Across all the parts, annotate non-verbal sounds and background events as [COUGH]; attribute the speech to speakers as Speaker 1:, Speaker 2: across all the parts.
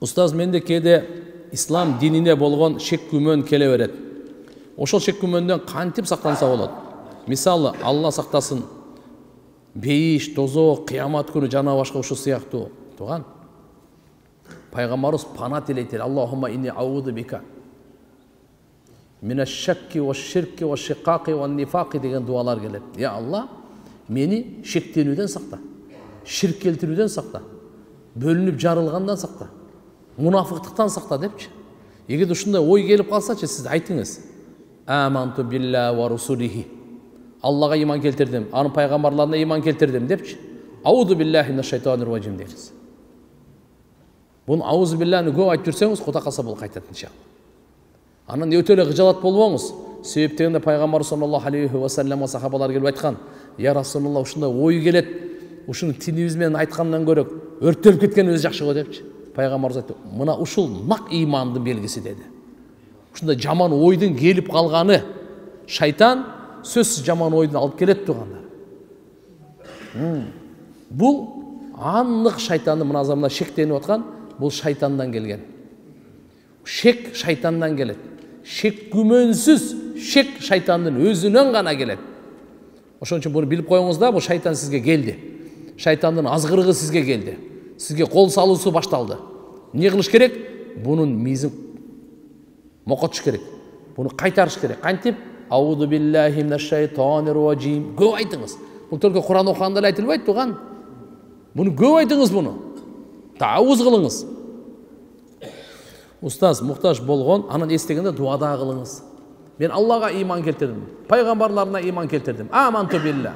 Speaker 1: ұстаз менде кейде ислам диніне болған шек күмән келе береді. Ошол шек күмәнден кантип сактанса болот мисалы алла сактасын бейиш тозок кыямат күнү жана башка ушул сыяктуу тууган пайгамбарыбыз пана тилейт аллахума инни ауду бика деген дуалар келет я алла мени шектенүүдөн сакта ширк келтирүүдөн сакта бөлүнүп жарылгандан сакта мунафыктыктан сакта депчи эгерде ушундай ой келип калсачы сиз айтыңыз аманту билля ва русулихи аллага иман келтирдим анын пайгамбарларына иман келтирдим депчи ауду шайтанир ражим дейсиз буну аузу билланы көп айтып жүрсеңиз кудай калса бул кайтат иншалла анан өтө эле кыжалат болбоңуз себеп дегенде пайгамбар саллаллаху алейхи вассаламга сахабалар келип айткан я расулалла ушундай ой келет ушуну тинибиз менен айткандан көрө өрттөлүп кеткен өзү жакшы го депчи пайгамбарыбыз айтты мына ушул нак имандын белгиси деди ушундай жаман ойдун келип калганы шайтан сөзсүз жаман ойдун алып келет туугандар бул анық шайтандын мына мына шектенип аткан бул шайтандан келген. Шек шайтандан келет шек күмөнсүз шек шайтандын өзүнөн гана келет ошон үчүн буну билип коюңуз да бул шайтан сизге келди шайтандын азгырыгы сизге келди сізге қол салуысы башталды не қылыш керек бұның миызын моқотыш керек бұны қайтарыш керек. Қантип? Аузу биллахи ражим көп айтыңыз. Бұл только құран оқығанда эле айтылбайт туған бұны көп айтыңыз бұны. Тауыз қылыңыз. Ұстаз мұқтаж болған анан естігенде дуада қылыңыз. Мен аллаға иман келтірдім пайғамбарларына иман келтірдім аманту билля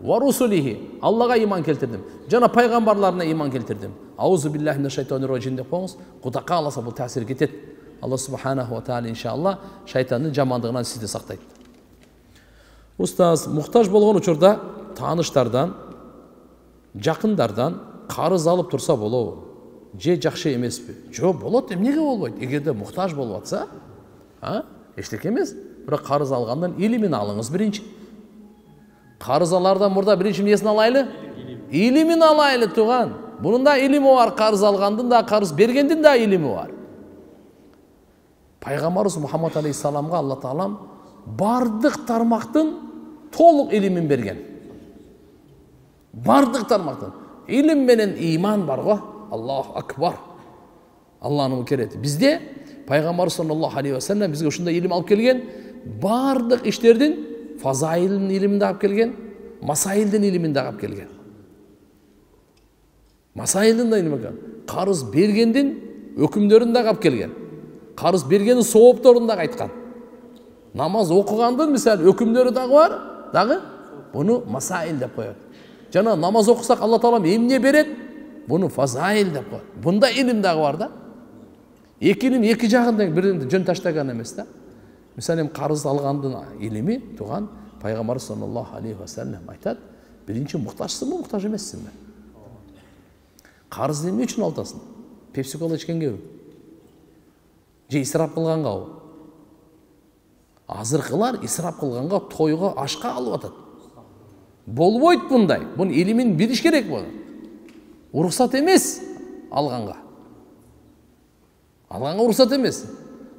Speaker 1: варусулихи аллаға иман келтірдім жана пайғамбарларына иман келтірдім аузу биллахи шайтани ражим деп қойыңыз құда қаласа бұл тәсір кетеді алла субханаху тағала иншалла шайтанның жамандығынан сізді сақтайды ұстаз мұқтаж болған учурда тааныштардан жақындардан қарыз алып тұрса болобу же жакшы эмеспи жок болот эмнеге болбойт эгерде мұқтаж болуп атса эчтеке эмес бирок карыз алгандан илимин алыңыз биринчи қарыз алардан мұрда бірінші несін алайлы илимин алайлы туған бұның да илимі бар қарыз алғандың да қарыз бергендің да илимі бар пайғамбарымыз мұхаммад алейхисаламға алла тағалам бардық тармақтың толық илимін берген бардық тармақтың илім менен иман бар ғой аллаху акбар алланың кереті бізде пайғамбар саллаллаху алейхи уассалам бізге ушундай илим алып келген бардық іштердің фазаилдин илимин алып келген масаилдин илимин да алып келген масаилдин да илими карыз бергендин өкүмдөрүн дагы алып келген карыз бергендин соопторун дагы айткан намаз окугандын мисалы өкүмдөрү дагы бар дагы буну масаил деп коет жана намаз окусак алла таалам эмне берет буну фазаил деп коет бунда илим дагы бар да экинин эки жагын бирин жөн таштаган эмес да мисалы эми карыз алгандын илими тууган пайгамбар саллаллаху алейхи вассалам айтат биринчи муктажсыңбы муктаж эмессиңби карызды эмне үчүн алып пепси кола ичкенгеби же исрап кылгангабы азыркылар исрап кылганга тойго ашка алып атат болбойт мындай бунун илимин билиш керек буну уруксат эмес алганга алганга уруксат эмес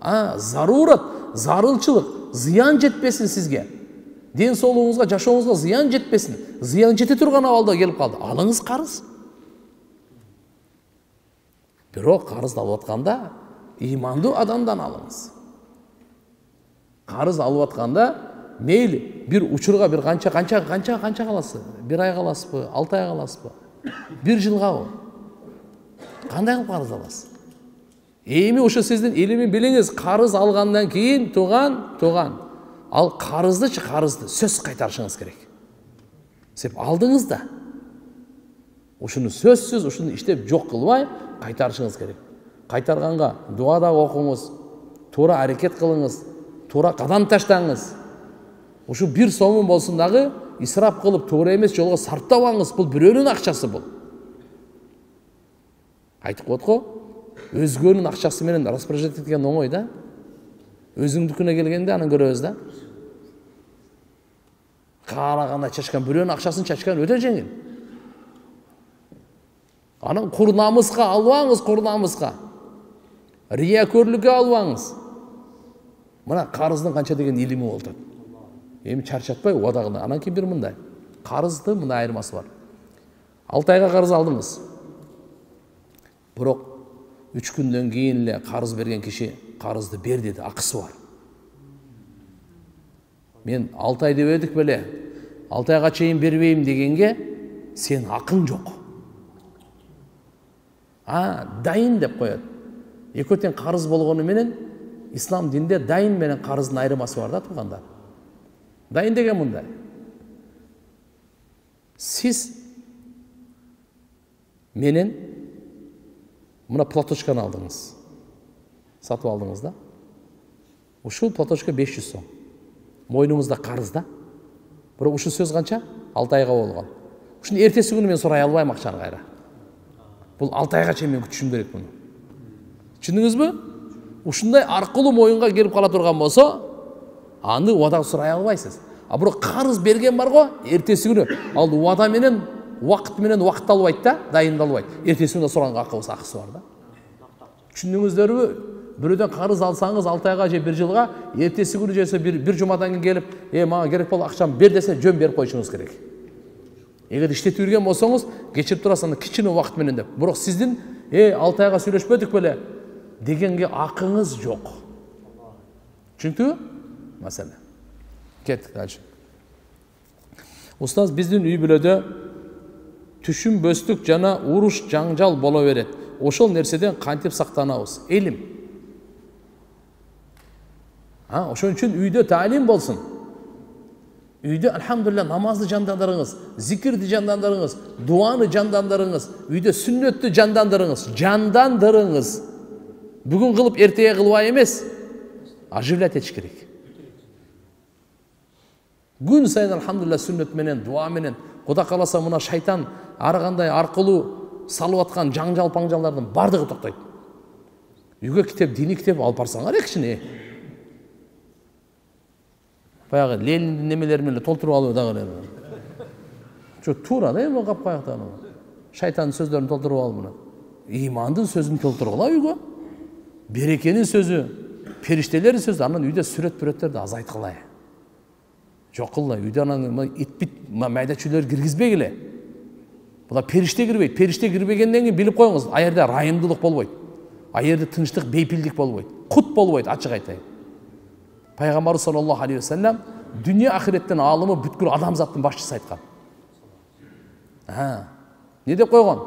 Speaker 1: а зарурат зарылчылық зиян жетпесін сізге. Денсаулығыңызға жашооңузга зиян жетпесін. Зиян жете турган абалда келип калды алыңыз карыз бирок карызды алып атканда ыймандуу адамдан алыңыз. Карыз алып атканда мейли бир учурга бир канча канча канча канча каласыз? Бир ай каласызбы алты ай каласызбы? Бир жылгабы кандай кылып карыз аласыз? Эми ошо сиздин илимин билиңиз карыз алгандан кийин тууган тууган. Ал карыздычы карызды сөзсүз кайтарышыңыз керек. Себеп алдыңыз да. Ушуну сөзсүз ушуну иштеп жок кылбай кайтарышыңыз керек. Кайтарганга дуа дагы окуңуз туура аракет кылыңыз туура кадам таштаңыз. Ушу бир сомун болсун дагы исрап кылып туура эмес жолго сарптабаңыз бул бирөөнүн акчасы бул. Айтып коет го өзгөнүн акчасы менен распоряжать эткен оңой да. Өзүңдүкүнө келгенде анан көрөбүз да. Каалагандай чачкан бирөөнүн акчасын чачкан өтө жеңил. Анан кур намыска албаңыз кур намыска риякөрлікке албаңыз мына қарыздың қанша деген болуп атат эми чарчатпай убадагы анан кийин бир мындай карыздын мындай айырмасы бар. Алты айга карыз алдыңыз. Бирок үч күндөн кийин эле карыз берген киши карызды бер деди акысы бар. Мен алты ай деп едік беле алты бербейм дегенге сен акың жок а дайын деп коет экөө тең карыз болгону менен ислам динде дайын менен карыздын айырмасы бар да туугандар дайын деген мындай сиз менен мына платочканы алдыңыз. Сатып алдыңыз да. Ушул платочка беш жүз сом. Мойнумузда карыз да. Бирок ушул сөз канча алты айга болгон ушуну эртеси күнү мен сурай албайм акчаны кайра бул алты айга чейин мен күтүшүм керек муну түшүндүңүзбү ушундай аркылуу моюнга келип кала турган болсо аны убада сурай албайсыз а бирок карыз берген бар го эртеси күнү ал убада менен убакыт менен да дайындалбайт эртеси күнү суранга акысы бар да. Түшүндүңүздөрбү бирөөдөн карыз алсаңыз алты айга же бир жылга эртеси күнү же бир жумадан кийин келип э мага керек болду акчамды бер десе жөн берип коюшуңуз керек. Эгер иштетип жүрген болсоңуз кечирип турасыз анда кичине убакыт менен деп. Бирок сиздин э алты айга сүйлөшпөдүк беле дегенге акыңыз жок түшүнүктүбү маселе кеттик дальше устаз биздин үй бүлөдө түшүнбөстүк жана уруш жаңжал боло берет ошол нерседен кантип сактанабыз илим ошон үчүн үйдө таалим болсун үйдө альхамдулилля намазды жандандырыңыз зикирди жандандырыңыз дуаны жандандырыңыз үйдө сүннөттү жандандырыңыз жандандырыңыз бүгүн кылып эртеге кылбай эмес оживлять этиш керек күн сайын альхамдулилля сүннөт менен дуа менен кудай кааласа мына шайтан ар кандай аркылуу салып аткан жаңжал паңжалдардын баардыгы токтойт үйгө китеп диний китеп алып барсаңар кичине баягы лениндин немелери менен толтуруп алып дагы эле туура да эми капкаяктан шайтандын сөздөрүн толтуруп алып мына. Имандын сөзүн толтургула үйгө берекенин сөзү периштелердин сөзү анан үйдө сүрөт пүрөттөрдү азайткыла жок кылгыла үйдө анан ит бит майда чүйлөр киргизбегиле кирбейт периште кирбегенден кийин билип коюңуз ал жерде ырайымдуулук болбойт. Ал жерде тынчтык бейпилдик болбойт. Кут болбойт ачык айтайын. Пайғамбарымыз саллаллаху алейхи уассалам дүние ақиреттен алымы бүткіл адамзаттың басшысы айтқан не деп қойған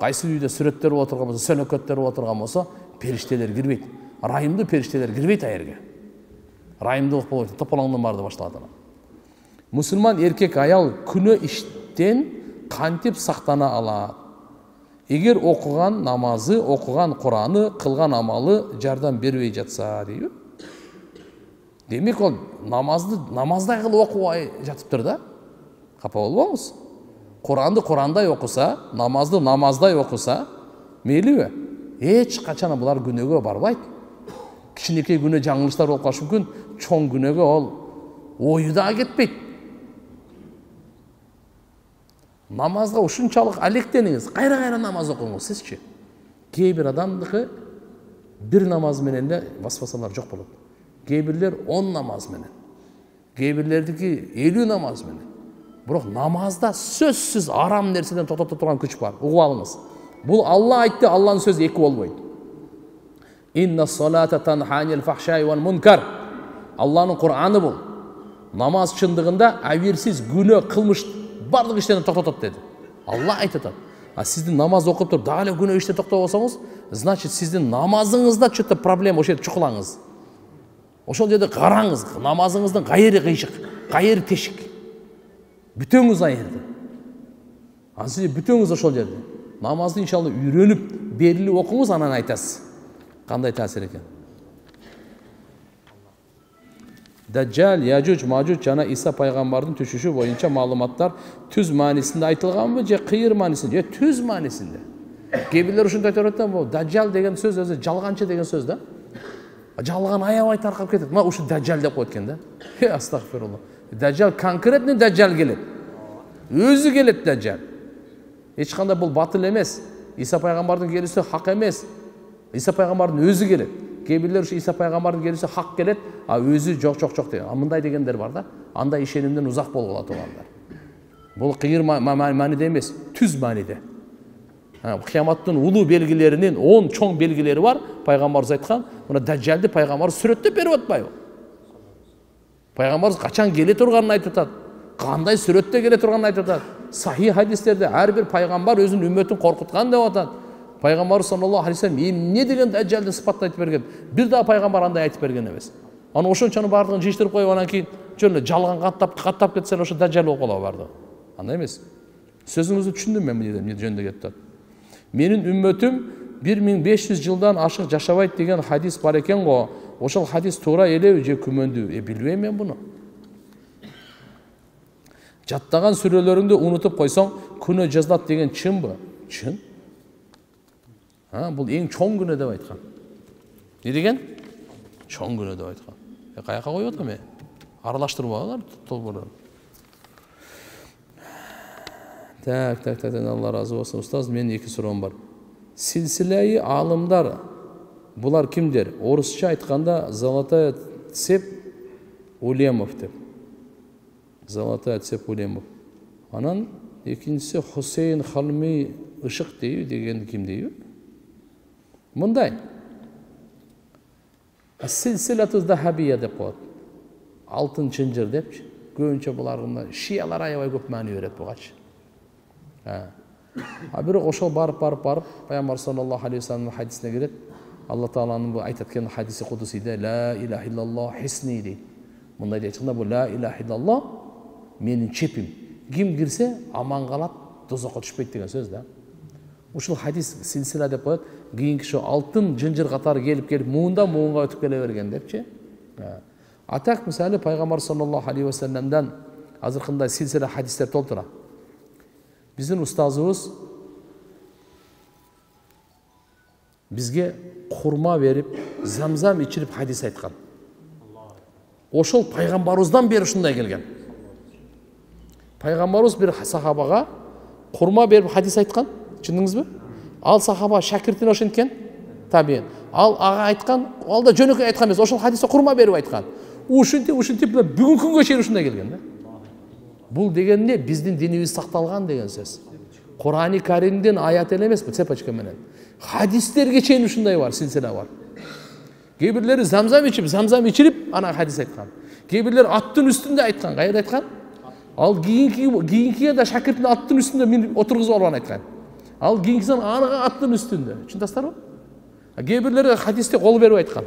Speaker 1: қайсы үйде суреттер отырған болса сөнөкөттер отырған болса періштелер кірмейді райымды періштелер кірмейді жерге райымдылық болбойт тополаңдын баары башталат анан мұсылман еркек аял күнөө иштен кантип сактана алат эгер окуган намазы окуган кураны кылган амалы жардам бербей жатса дейби демек ол намазды намаздай қылып оқымай жатыптыр да қапа болбаңыз құранды құрандай оқыса намазды намаздай оқыса мейлі ешқашан бұлар күнөөгө барбайт кичинекей күнөө жаңылыштар болуп калышы мүмкүн чоң күнөөгө ол ою дагы кетпейт намазга ушунчалык алектениңиз кайра кайра намаз окуңуз сизчи кээ бир адамдыкы бир намаз менен эле васвасалар жок болот кээ бирлер он намаз менен кээ бирлердики элүү намаз менен бирок намазда сөзсүз арам нерседен токтото турган күч бар угуп алыңыз бул алла айтты алланын сөзү эки болбойт алланын кураны бул намаз чындыгында абийирсиз күнөө кылмыш баардык иштерден токтотот деди алла айтып атат а сиздин намаз окуп туруп дагы эле күнөө иште токтобосоңуз значит сиздин намазыңызда че то проблема ошол жерде чукулаңыз ошол жерде караңыз намазыңыздын кайери кыйшык кайери тешик бүтөңүз жерде анан сиз бүтөңүз ошол жерде. Намазды иншалла үйрөнүп берилип окуңуз анан айтасыз. Кандай таасир экен даджал яжуж мажуж жана иса пайгамбардын түшүшү боюнча маалыматтар түз маанисинде айтылганбы же кыйыр маанисинде же түз маанисинде кээ бирлер ушинтип айта берет да бул даджал деген сөз өзү жалганчы деген сөз да. Жалған аябай тарқап кетеді мына ушу дажжал деп коет экен да. Е [LAUGHS] астагфирулла. Дажжал конкретный дажжал келет. Өзү келет дажжал. Эч кандай бул батыл эмес. Иса пайгамбардын келүүсү хак эмес. Иса пайғамбардың өзі келеді кейбіреулер ушу иса пайғамбардың келүүсү хак келет а өзү жок жок жок деген. Мындай дегендер бар да. Андай ишенимден узак болгула туугандар бул кыйыр мааниде эмес түз мааниде кыяматтын улуу белгилеринин он чоң белгилери бар пайгамбарыбыз айткан мына дажжалды пайгамбарыбыз сүрөттөп берип атпайбы пайгамбарыбыз качан келе турганын айтып атат кандай сүрөттө келе турганын айтып атат сахи хадистерде ар бир пайгамбар өзүнүн үммөтүн коркуткан деп атат пайгамбарыбыз саллаллаху алейхи вассалам эмне деген дажжалды сыпаттап айтып берген бир дагы пайгамбар андай айтып берген эмес анан ошончонун баардыгын жыйыштырып коюп анан кийин жөн эле жалган каттап каттап кетсе ошо дажжал болуп калабы баардыгы андай эмес сөзүңүздү түшүндүм мен эмне жөнүндө кетип атат миң беш жүз жылдан ашык жашабайт деген хадис бар экен го ошол хадис туура элеби же күмөндүү э билбейм мен буну жаттаган сүрөлөрүңдү унутуп койсоң күнөө жазылат деген чынбы чын. Бул эң чоң күнөө деп айткан эмне деген? Чоң күнөө деп айткан э каяка коюп атам э аралаштырбагыла так так так алла разы болсын ұстаз менің екі сұрағым бар силсилаи алымдар бұлар кімдер орысша айтқанда золотая цепь улемов деп золотая цепь улемов анан екіншісі хусейн халми ышық дейбі дегенді кім дейбі мындай силсилату захабия деп коет алтын чынжыр депчи көбүнчө булар шиялар аябай көп маани берет бугачы а бирок ошол барып барып барып пайгамбар саллаллаху алейхи вассаламдын хадисине кирет алла тааланын бул айтат экен хадиси кудусийде ла илаха иллаллах хисни дейт мындай деп айтканда бул ла илаха иллаллах менин чепим ким кирсе аман калат тозокко түшпөйт деген сөз да ушул хадис силсила деп коет кийинки ошо алтын жынжыр катары келип келип муундан муунга өтүп келе берген депчи а так мисалы пайгамбар саллаллаху алейхи вассаламдан азыркындай силсила хадистер толтура біздің ұстазымыз бізге құрма беріп замзам ішіріп хадис айтқан ошол пайғамбарыбыздан бері ушундай келген пайғамбарыбыз бір сахабаға құрма беріп хадис айтқан түсіндіңіз бе ал сахаба шәкіртіне ошенткен табиин ал аға айтқан ал да жөнөкөй айткан эмес ошол хадисте курма берип айткан ушинтип ушинтип бүгүнкү күнгө чейин ушундай келген да бұл деген не біздің дініміз сақталған деген сөз. Құрани каримден аят эле эмес цепочка менен? Хадистерге чейин ушундай бар силсила бар. Кээ бирлери замзам ичип замзам ичирип анан хадис айткан кээ бирлери аттын үстүндө айткан каерде айткан ал кийинки кийинкиге да шакиртин аттын үстүндө минип отургузуп алган айткан ал кийинкисин анага аттын үстүндө түшүнүп кээ бирлери хадисте кол берип айткан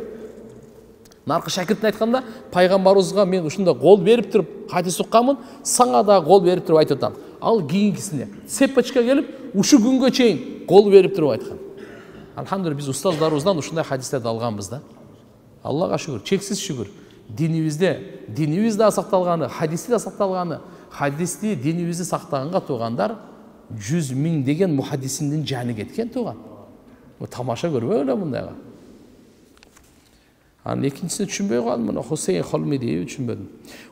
Speaker 1: наркы шәкіртіне айтқанда пайғамбарымызға мен ушундай қол беріп тұрып хадис ұққанмын саңа да қол беріп тұрып айтып жатамын ал кейінгісіне цепочка келіп ушу күнге чейин қол беріп тұрып айтқан альхамдулилля біз ұстаздарымыздан ушундай хадистерді алғанбыз да. Аллаға шүгүр чексиз шүгүр динибизде динибиз да сакталганы хадисте да сакталганы хадисти динибизди сактаганга туугандар жүз миңдеген мухаддисиндин жаны кеткен тууган тамаша көрбөй эле мындайга анан экинчисин түшүнбөй калдым мына хусейн холми дейби түшүнбөдүм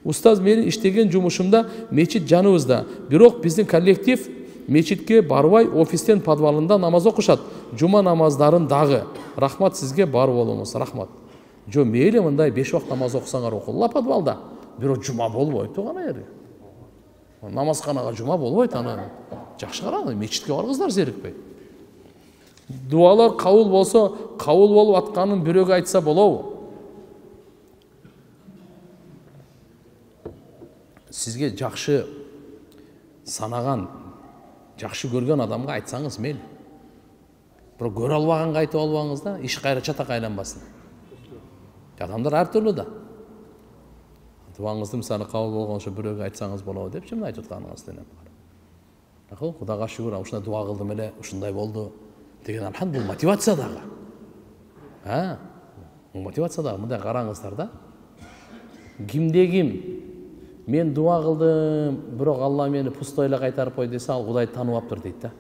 Speaker 1: устаз менин иштеген жумушумда мечит жаныбызда бирок биздин коллектив мечитке барбай офистен подвалында намаз окушат жума намаздарын дагы рахмат сизге бар болуңуз рахмат жо мейли мындай беш убакыт намаз окусаңар окугула подвалда бирок жума болбойт тууган жерде намазканага жума болбойт аны жакшы караңыз мечитке баргыңыздар зерикпей дуалар кабыл болсо кабыл болуп атканын бирөөгө айтса болобу сізге жақсы санаған жақсы көрген адамға айтсаңыз мейлі. Бірақ көре албағанға айтып албаңыз да иш кайра чатак айланбасын адамдар әртүрлі да. Дуаңызды мысалы қабыл болған ошо бирөөгө айтсаңыз болобу депчи мына айтып атканыңызды кудайга шүгүр ушундай дуа кылдым эле ушундай болду деген бул мотивация дагы а мотивация дагы мындай караңыздар да. Кимде ким. Мен дуа қылдым бирок алла мени пустой эле кайтарып койду десе ал кудайды таанып алыптыр дейт да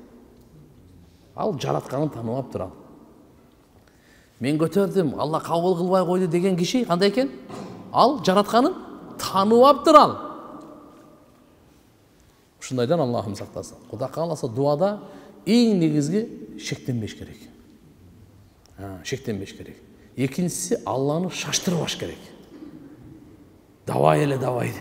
Speaker 1: ал жаратканын таанып алыптыр ал. Мен көтөрдүм алла кабыл кылбай койду деген киши кандай экен ал жаратканын таанып алыптыр ал. Ушундайдан аллахым сактасын кудай кааласа дуада эң негизги шектенбеш керек. Шектенбеш керек. Екіншісі алланы шаштырбаш керек. Давай эле давай.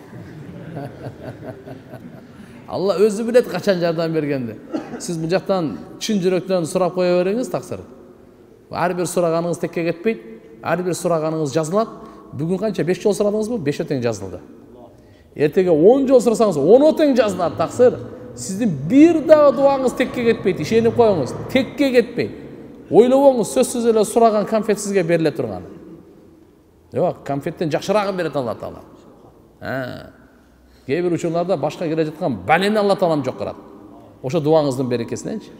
Speaker 1: Алла өзі біледі қашан жардам бергенді. Сіз бұл жақтан шын жүректен сұрап қоя беріңіз тақсыр. Әрбір сұрағаныңыз текке кетпейді әрбір сұрағаныңыз жазылады. Бүгін қанша беш жол сұрадыңыз ба? Беш тең жазылды. Ертеге он жол сұрасаңыз он тең жазылады тақсыр. Сіздің бір дағы дуаңыз текке кетпейді ішеніп қойыңыз текке кетпейді. Ойлап алыңыз сөзсіз эле сұраған конфет сізге беріле тұрған жоқ конфеттен жақсырағын береді алла тағала кейбір учурларда башка келе жатқан бәлені алла тағалам жоқ қылады ошо дуаңыздың берекесіненші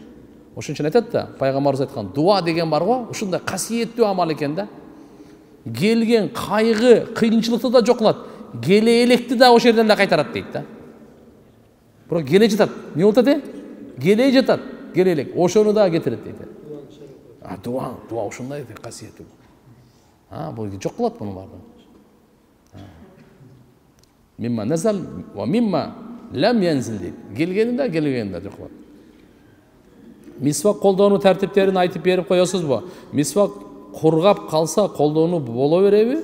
Speaker 1: ошон үчүн айтат да пайгамбарыбыз айткан дуа деген бар го ушундай касиеттүү амал экен да келген кайгы кыйынчылыкты да жок кылат келе электи да ошол жерден эле кайтарат дейт да бирок келе жатат эмне болуп атат э келе жатат келе элек ошону дагы кетирет дейт дуа дуа ушундай касиети бул жок кылат мунун баардыгын мимма назал ва мимма янзил дейді келгенінде келгенінде жоқ болады мисвак қолдану тәртіптерін айтып беріп қоясыз ба мисвак құрғап қалса қолдану бола береби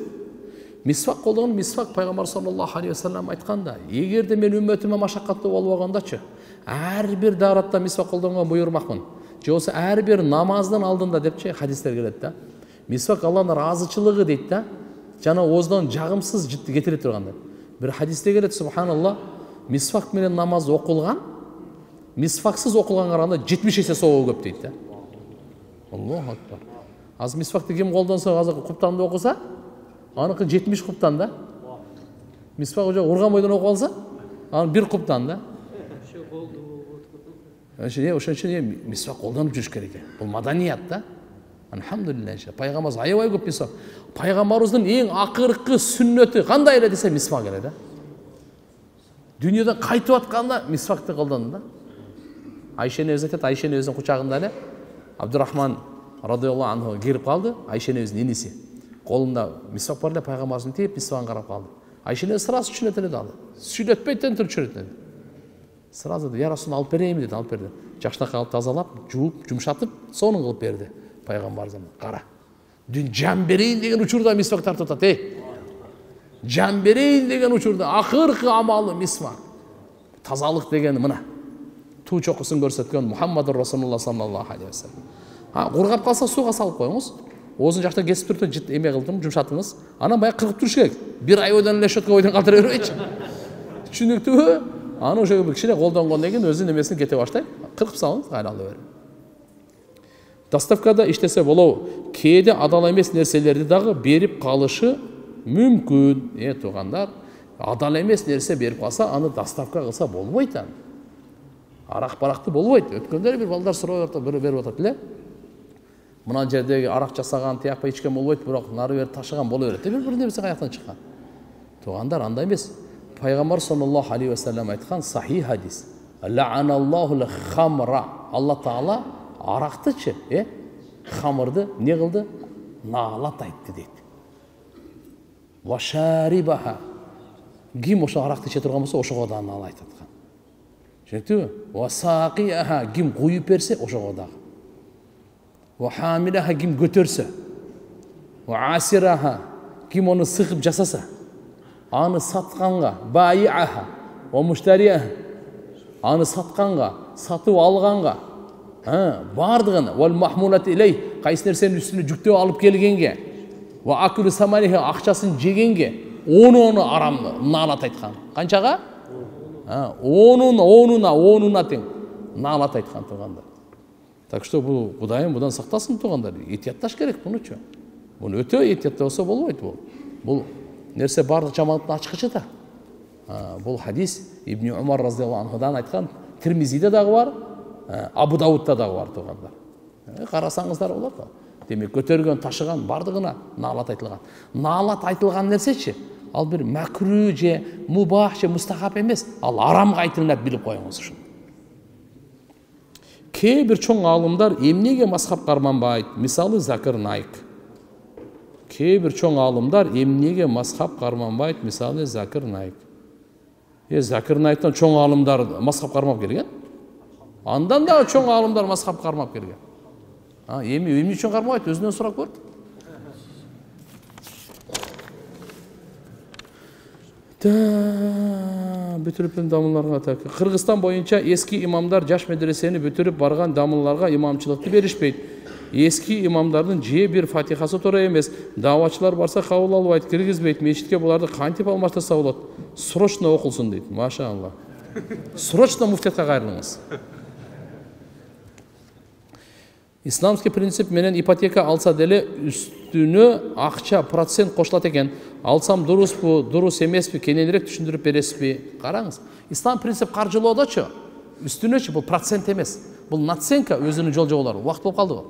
Speaker 1: мисвак қолдану мисвак пайғамбар саллаллаху алейхи вассалам айтқан да егер де мен үмметіме машақатты болып алғандачы әрбір дағратта мисвак қолдануға бұйырмақпын же болмаса әрбір намаздың алдында депші хадистер келеді да мисвак алланың разычылығы дейді да жана ооздан жағымсыз жітті кетіре тұрған деп бір хадисте келеді субханалла мисвак менен намаз оқылған мисваксыз оқылғанға қарағанда жетміс есе сауабы көп дейді да аллаху акбар азыр мисвакты кім қолданса азыр құптанды оқыса аныкі жетміш құптан да мисвак уже ұрған бойдан оқып алса аны бір құптан да ошон үчүн мисвак колдонуп жүрүш керек бул маданият да альхамдулилля пайгамбарыбыз аябай көп мисвак пайғамбарымыздың ең ақырғы сүннеті қандай эле десе мисвак эле да дүниеден қайтып жатқанда мисвакты қолданды да айша энебиз айтады айша энебиздин кучагында эле абдурахман радиаллаху анху кирип калды айша энебиздин иниси колунда мисвак бар эле пайгамбарыбыздын тээп мисвагын карап калды айша энебиз сразу эле дагы сүйлөтпөйт тең туруп түшүнөт эле сразу я расул алып берейинби деди алып берди жакшынакай алып тазалап жууп жумшатып сонун кылып берди пайгамбарыбыз кара жан берейін деген учурда мисвак тартып атат ей жан берейін деген учурда акыркы амалы мисвак тазалык деген мына туу чокусун көрсөткөн мухаммад расулулла саллаллаху алейхи вассалам кургап калса сууга салып коюңуз оозун жакта кесип туруп эме кылдым жумшатыңыз анан баягы кыргып туруш керек бир ай бойдон эле щетка бойдон калтыра бербейчи түшүнүктүүбү аны ошо кичине колдонгондон кийин өзүнүн эмесин кете баштайт кыркып салыңыз кайра ала доставкада иштесе болобу кээде адал эмес нерселерди дагы берип калышы мүмкүн. Э туугандар адал эмес нерсе берип калса аны доставка кылса болбойт аны. Арак баракты болбойт. Өткөндө эле бир балдар сурап бирөө берип атат эле. Мына жердеги арак жасаган тиякпай ичкен болбойт бирок нары бери ташыган боло берет. Бир бир нерсе каяктан чыккан. Туугандар андай эмес. Пайгамбар саллаллаху алейхи вассалам айткан сахих хадис. Алла таала арақтычы е? Хамырды не қылды? Налат айтты дейді. Вашарибаха ким ошо арақты іше тұрған болса ошоға да нала айтып жатқан түсінікті ким құйып берсе ошоға дағы хамиляха. Ким көтерсе. Асираха. Ким оны сығып жасаса. Аны сатқанға. Баиаха. Аны сатқанға сатып алғанға. Бардығын қайсы нәрсенің үстіне жүктеп алып келгенге ақшасын жегенге он оны арамды налат айтқан қаншаға онын онына онына тең налат айтқан туғандар так что бұл құдайым бұдан сақтасын туғандар етиятташ керек бұнычы бұны өте етиятта болса болбойт бұл бұл нәрсе барлық жамандықтың ашқышы да бұл хадис ибн умар разиаллаху анхудан айтқан тирмизиде дағы бар абу даудта дагы бар туугандар карасаңыздар болот демек көтөргөн ташыган баардыгына наалат айтылган наалат айтылган нерсечи ал бир макру же мубах же мустахаб эмес. Ал арамга айтылынат билип коюңуз ушуну кээ бир чоң аалымдар эмнеге мазхаб карманбайт? Мисалы закир найк. Кээ бир чоң аалымдар эмнеге мазхаб карманбайт? Мисалы закир найк. Е закир найктан чоң аалымдар мазхаб кармап келген? Андан дагы чоң аалымдар мазхаб кармап келген. Эми эмне үчүн кармабайт өзүнөн сурап көр бүтүрүп дамыларга так кыргызстан боюнча эски имамдар жаш медресени бүтүрүп барган дамылларга имамчылыкты беришпейт эски имамдардын же бир фатихасы туура эмес дааватчылар барса кабыл албайт киргизбейт мечитке буларды кантип алмаштырса болот срочно окулсун дейт машалла. Срочно муфтиятка кайрылыңыз исламский принцип менен ипотека алса деле үстүнө акча процент кошулат экен алсам дуруспу дурус эмеспи кененирээк түшүндүрүп бересизби караңыз ислам принцип каржылоодочу үстүнөчү бул процент эмес бул наценка өзүнүн жол жоболору убакыт болуп калдыбы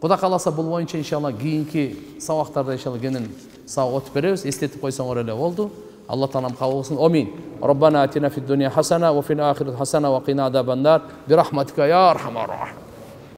Speaker 1: кудай кааласа бул боюнча иншалла кийинки сабактарда иншалла кенен сабак өтүп беребиз эстетип койсоңор эле болду алла таалам кабыл кылсын амин ربنا اتنا في الدنيا حسنه وفي الاخره حسنه وقنا عذاب النار برحمتك يا ارحم الراحمين